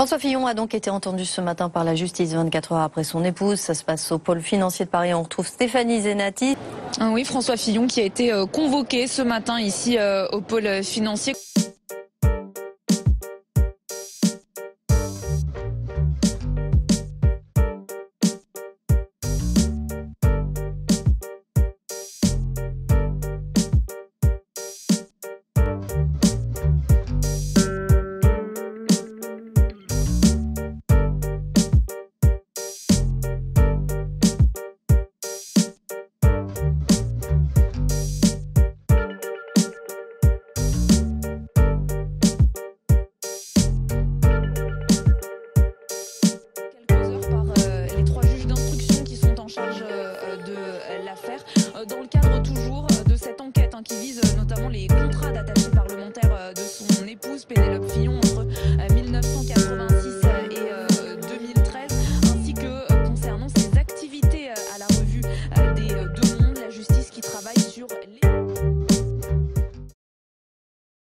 François Fillon a donc été entendu ce matin par la justice 24 heures après son épouse. Ça se passe au pôle financier de Paris. On retrouve Stéphanie Zenati. Ah oui, François Fillon qui a été euh, convoqué ce matin ici euh, au pôle financier. Euh, l'affaire, euh, dans le cadre toujours